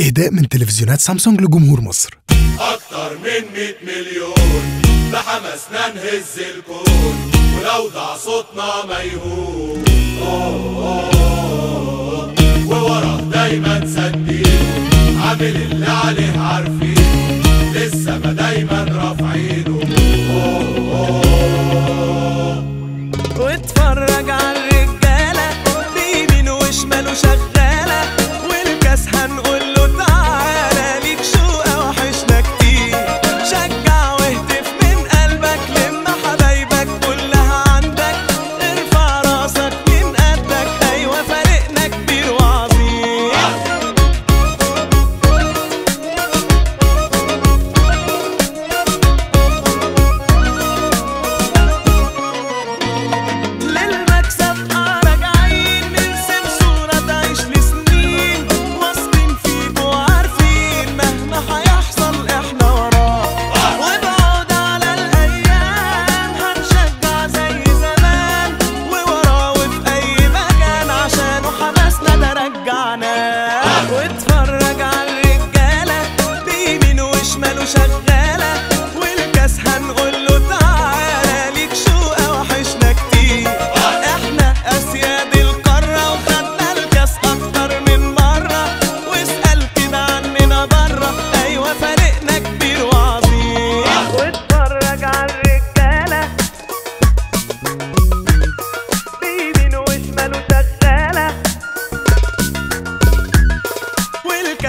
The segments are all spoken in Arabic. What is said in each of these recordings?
إهداء من تلفزيونات سامسونج لجمهور مصر. أكتر من 100 مليون بحماسنا نهز الكون ولو ضاع صوتنا ما يهون. ووراه دايما سدين عامل اللي عليه عارفين. لسه ما دايما رافعينه. واتفرج على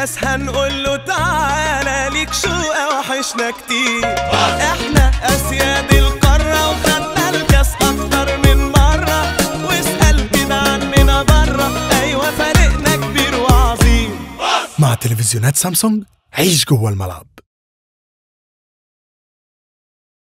والكاس هنقول له تعالى ليك شوقة وحشنا كتير. إحنا اسياد القارة وخدنا الكاس أكتر من مرة. واسأل كده عننا برا أيوه فريقنا كبير وعظيم. مع تلفزيونات سامسونج عيش جوه الملعب.